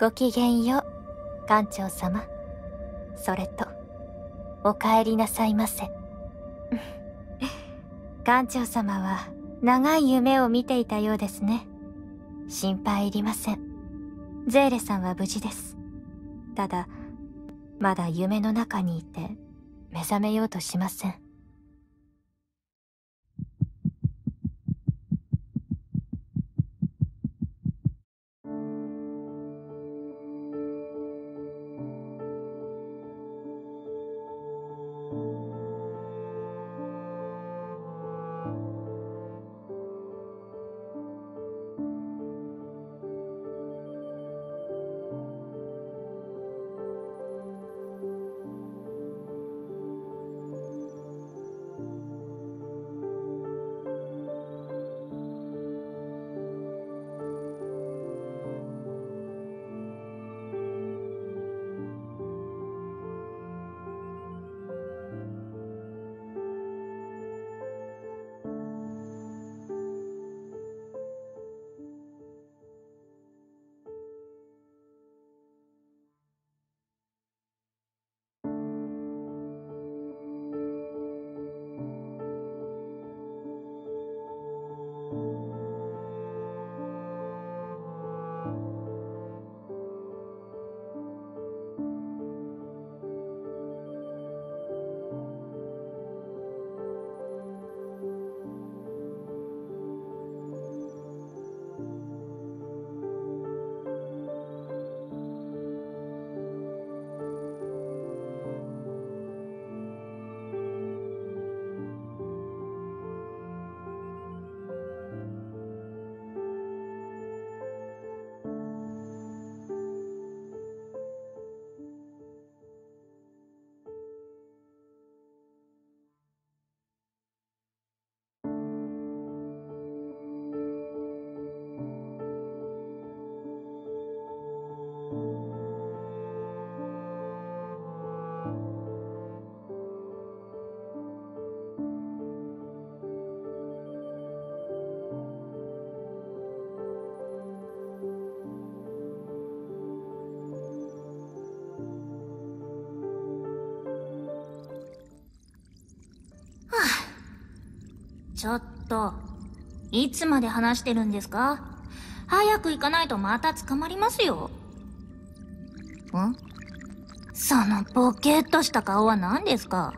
ごきげんよう、館長様。それと、お帰りなさいませ。館長様は、長い夢を見ていたようですね。心配いりません。ゼーレさんは無事です。ただ、まだ夢の中にいて、目覚めようとしません。ちょっと、いつまで話してるんですか？早く行かないとまた捕まりますよ。ん？そのボケっとした顔は何ですか？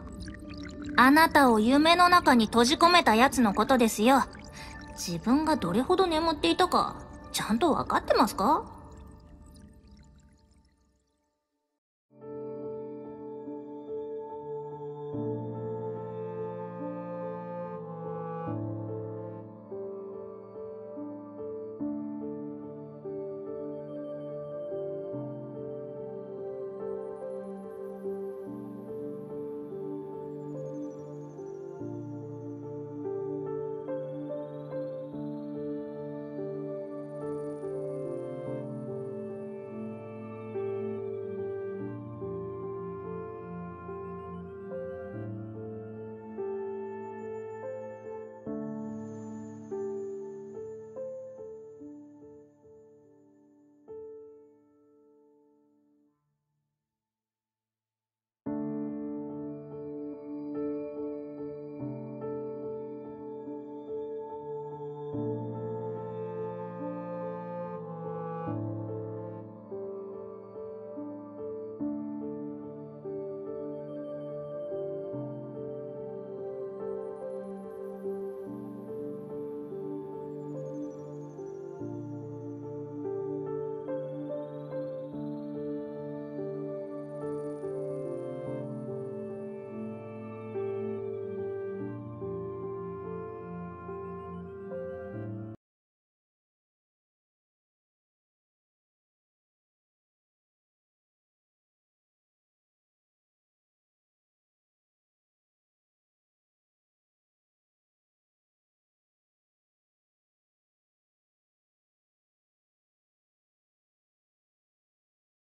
あなたを夢の中に閉じ込めた奴のことですよ。自分がどれほど眠っていたか、ちゃんと分かってますか？